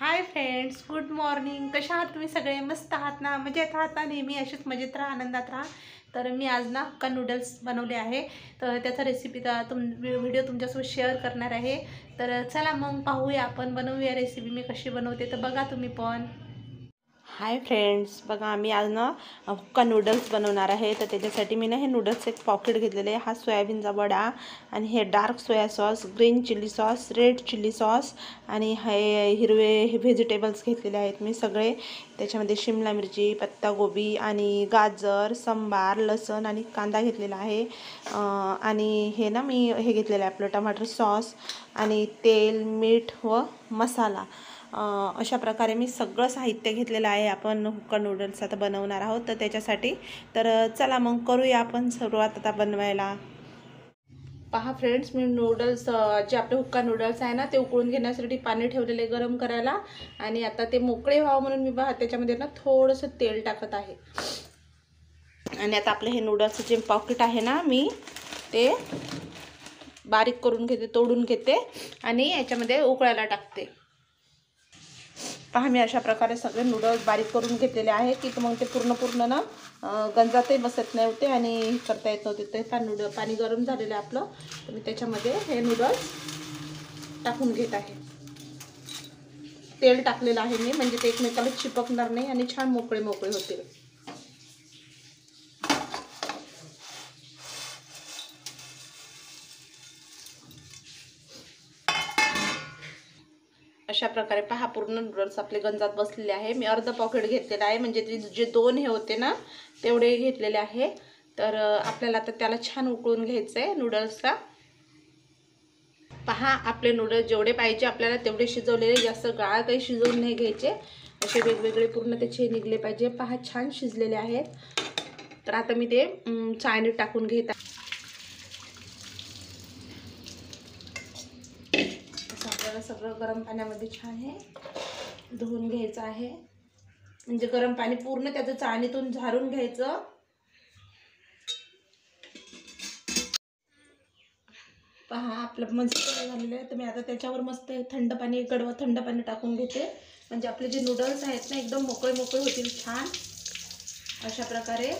Hi friends good morning कशा आहात तुम्ही सगळे? मस्त आहात ना? मजेत आहात ना नेहमी? अशीच मजेत राहा आनंदात राहा. तर मी आज ना हक्का नूडल्स बनवले आहे. तर त्याचा रेसिपी तर तुम व्हिडिओ तुमच्यासोबत शेअर करणार आहे. तर चला मग पाहूया आपण बनवूया रेसिपी मी कशी बनवते. तर बघा तुम्ही पण. हाय फ्रेंड्स बघा आम्ही आज ना हुक्का नूडल्स बनवणार आहे. तर त्याच्यासाठी मी ना हे नूडल्स एक पॉकेट घेतलेले आहे. हा सोयाबीनचा वडा आणि हे dark soya sauce green chilli sauce red chilli sauce आणि हे हिरवे हे व्हेजिटेबल्स घेतलेले आहेत मी सगळे. त्याच्यामध्ये शिमला मिरची पत्तागोबी आणि गाजर संबार लसण आणि कांदा घेतलेला आहे. आणि हे ना मी हे घेतलेलं आहे आपलं टमाटर सॉस आणि तेल मीठ व मसाला. अशा प्रकारे मी सगळं साहित्य घेतलेलं आहे. आपण हुक्का नूडल्स आता बनवणार आहोत. तर त्याच्यासाठी तर चला मग करूया आपण सुरुवात आता बनवायला. पहा फ्रेंड्स मी नूडल्स जे आपले हुक्का नूडल्स आहे ना ते उकळून घेण्यासाठी पाणी ठेवलेले गरम करायला. आणि आता ते मोकळे व्हावं म्हणून मी बघा त्याच्यामध्ये ना थोडंसं तेल टाकत आहे. आणि आता आपले हे नूडल्सचं जे पॉकेट आहे ना मी ते बारीक करून घेते तोडून घेते. आणि याच्यामध्ये उकळायला टाकते. पहा मी अशा प्रकारे सगळे नूडल्स बारीक करून घेतलेले आहे की मग ते पूर्ण पूर्ण ना गंजातही बसत नाही होते आणि करता येत नव्हते. ते पा नूडल पाणी गरम झालेलं आहे आपलं. तर मी त्याच्यामध्ये हे नूडल्स टाकून घेत आहे. तेल टाकलेलं आहे मी म्हणजे ते एकमेकाला चिपकणार नाही आणि छान मोकळे मोकळे होतील. अशा प्रकारे पहा पूर्ण नूडल्स आपले गंजात बसलेले आहे. मी अर्ध पॉकेट घेतलेलं आहे. म्हणजे ते जे दोन हे होते ना तेवढे घेतलेले आहे. तर आपल्याला आता त्याला छान उकळून घ्यायचं आहे नूडल्सला पहा आपले नूडल्स जेवढे पाहिजे आपल्याला तेवढे शिजवलेले. जास्त गाळ काही शिजवून नाही घ्यायचे. असे वेगवेगळे पूर्ण त्याचे निघले पाहिजे. पहा छान शिजलेले आहेत. तर आता मी ते चायनीत टाकून घेत आहे आपल्याला सगळं गरम पाण्यामध्ये छान हे धुवून घ्यायचं आहे. म्हणजे गरम पाणी पूर्ण त्याचं चाणीतून झारून घ्यायचं. पहा आपलं मस्त झालेलं आहे. तर मी आता त्याच्यावर मस्त थंड पाणी गडवं थंड पाणी टाकून घेते. म्हणजे आपले जे नूडल्स आहेत ना एकदम मोकळे मोकळे होतील छान. अशा प्रकारे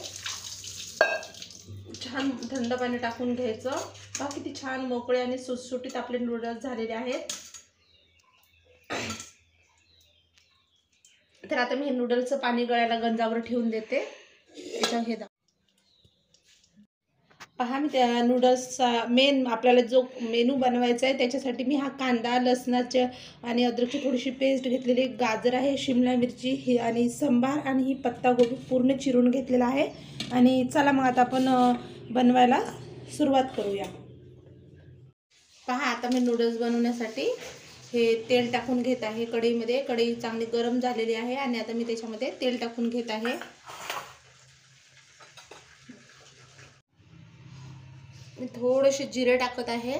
छान थंड पाणी टाकून घ्यायचं. पहा किती छान मोकळे आणि सुटसुटीत आपले नूडल्स झालेले आहेत. तर आता मी हे नूडल्सचं पाणी गळायला गंजावर ठेवून देते. त्याच्यावर हे पहा मी त्या नूडल्सचा मेन आपल्याला जो मेनू बनवायचा आहे त्याच्यासाठी मी हा कांदा लसणाच्या आणि अद्रकची थोडीशी पेस्ट घेतलेली गाजर आहे शिमला मिरची ही आणि संभार आणि ही पत्तागोबी पूर्ण चिरून घेतलेला आहे. आणि चला मग आता आपण बनवायला सुरुवात करूया. पहा आता मी नूडल्स बनवण्यासाठी हे तेल टाकून घेत आहे कढईमध्ये. कढई चांगली गरम झालेली आहे आणि आता मी त्याच्यामध्ये तेल टाकून घेत आहे. मी थोडेसे जिरे टाकत आहे.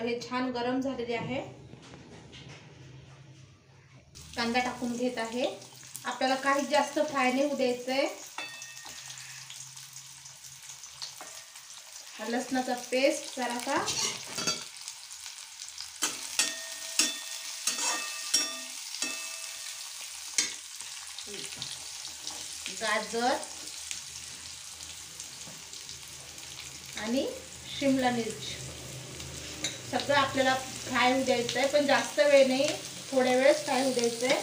हे छान गरम झालेले आहे. कांदा टाकून घेत आहे. आपल्याला काही जास्त फ्राय नाही होऊ द्यायचं आहे लसणाचा पेस्ट जरासा. गाजर आणि शिमला मिरच. सगळं आपल्याला फ्राय होऊ द्यायचं आहे पण जास्त वेळ नाही. थोड्या वेळच फ्राय होऊ द्यायचं आहे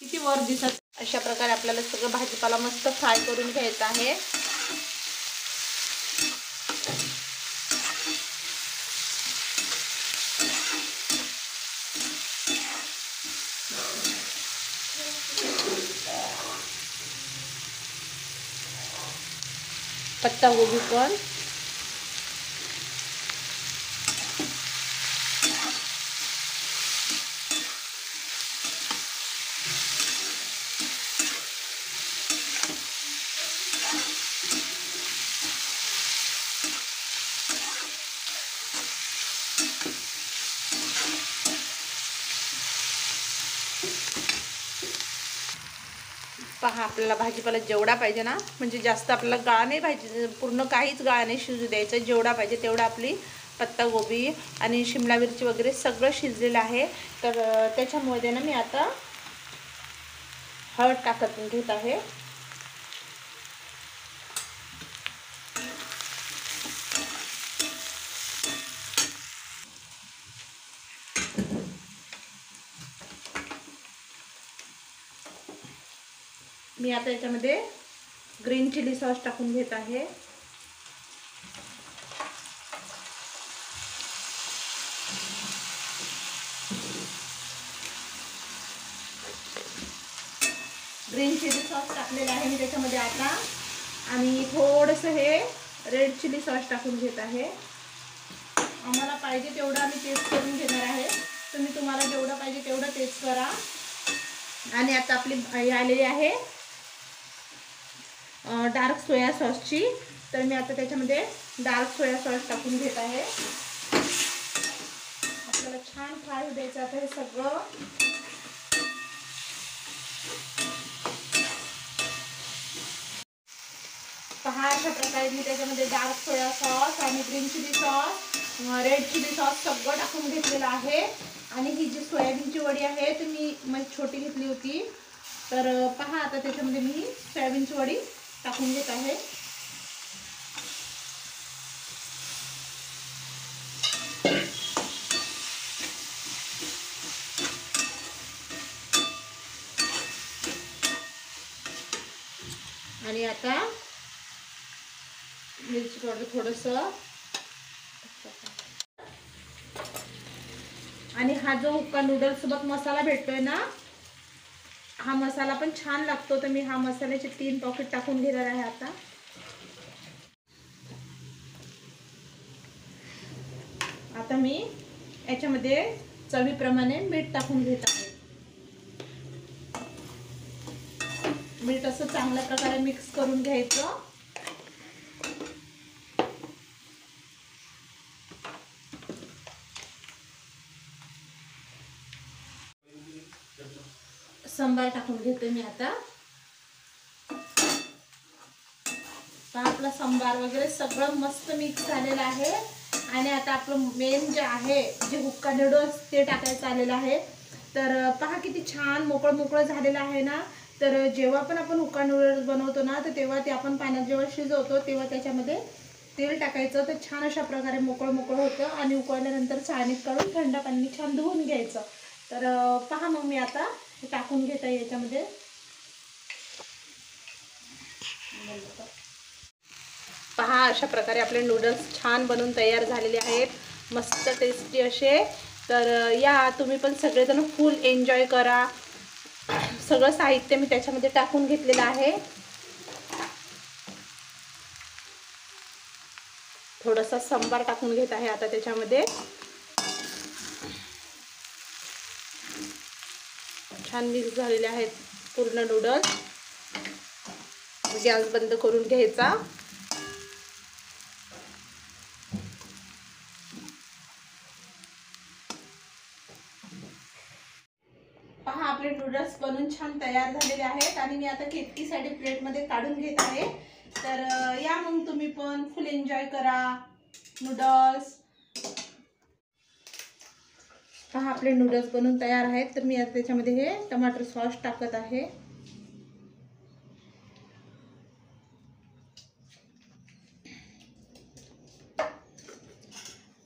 किती वर दिसत? अशा प्रकारे आपल्याला सगळं भाजीपाला मस्त फ्राय करून घ्यायचं आहे. पत्तागोबी पण पहा आपल्याला भाजीपाला जेवढा पाहिजे ना म्हणजे जास्त आपल्याला गाळ नाही भाजी पूर्ण काहीच गाळ नाही शिजू द्यायचं जेवढा पाहिजे तेवढा आपली पत्तागोबी आणि शिमला मिरची वगैरे सगळं शिजलेलं आहे. तर त्याच्यामध्ये ना मी आता हळद टाकत घेत आहे. मी आता याच्यामध्ये ग्रीन चिली सॉस टाकून घेत आहे. ग्रीन चिली सॉस टाकलेला आहे मी त्याच्यामध्ये आता. आणि थोडंसं हे रेड चिली सॉस टाकून घेत आहे. आम्हाला पाहिजे तेवढं आम्ही टेस्ट करून घेणार आहे. तुम्ही तुम्हाला जेवढं पाहिजे तेवढं टेस्ट करा. आणि आता आपली आलेली आहे. डार्क सोया सॉसची तर मी आता त्याच्यामध्ये डार्क सोया सॉस टाकून घेत आहे. आपल्याला छान फ्राय द्यायचं आता हे सगळं. पहा अशा प्रकारे मी त्याच्यामध्ये डार्क सोया सॉस आणि green chilli sauce red chilli sauce सगळं टाकून घेतलेलं आहे. आणि ही जी सोयाबीनची वडी आहे ती मी म्हणजे छोटी घेतली होती. तर पहा आता त्याच्यामध्ये मी सोयाबीनची वडी टाकून घेत आहे. आणि आता मिरची पावडर थोडंसं आणि हा जो हुक्का नूडल्स सोबत मसाला भेटतोय ना हा मसाला पण छान लागतो तर मी हा मसाल्याचे तीन पॉकेट टाकून घेणार आहे आता. आता मी याच्यामध्ये चवीप्रमाणे मीठ टाकून घेत आहे. मीठ असं चांगल्या प्रकारे मिक्स करून घ्यायचं. संबार टाकून घेते मी आता. आपला सांबार वगैरे सगळं मस्त मिक्स झालेलं आहे. आणि आता आपलं मेन जे आहे जे हुक्का नूडल्स ते टाकायचं आलेलं आहे. तर पहा किती छान मोकळं मोकळं झालेलं आहे ना. तर जेव्हा पण आपण हुक्का नूडल्स बनवतो ना तर तेव्हा ते आपण पाण्यात जेव्हा शिजवतो तेव्हा त्याच्यामध्ये तेल टाकायचं. तर छान अशा प्रकारे मोकळं मोकळं होतं आणि उकळल्यानंतर चाळणीत काढून थंड पाणी छान धुवून घ्यायचं. तर पहा मग मी आता हे टाकून घेत आहे याच्यामध्ये. पहा अशा प्रकारे आपले नूडल्स छान बनवून तयार झालेले आहेत. मस्त टेस्टी असे. तर या तुम्ही पण सगळेजण फुल एन्जॉय करा. सगळं साहित्य मी त्याच्यामध्ये टाकून घेतलेलं आहे. थोडासा सांबार टाकून घेत आहे आता त्याच्यामध्ये. छान मिक्स झालेले आहेत पूर्ण नूडल्स गॅस बंद करून घ्यायचा. पहा आपले नूडल्स बनून छान तयार झालेले आहेत आणि मी आता केटकीसाठी प्लेटमध्ये काढून घेत आहे. तर या मग तुम्ही पण फुल एन्जॉय करा नूडल्स पहा आपले नूडल्स बनून तयार आहेत. तर मी आता त्याच्यामध्ये हे टमाटर सॉस टाकत आहे.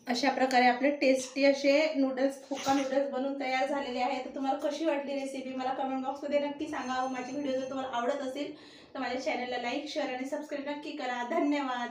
अशा प्रकारे आपले टेस्टी असे नूडल्स खोका नूडल्स बनवून तयार झालेले आहेत. तर तुम्हाला कशी वाटली रेसिपी मला कमेंट बॉक्समध्ये नक्की सांगा. माझी व्हिडिओ जर तुम्हाला आवडत असेल तर माझ्या चॅनलला लाईक शेअर आणि सबस्क्राईब नक्की करा. धन्यवाद!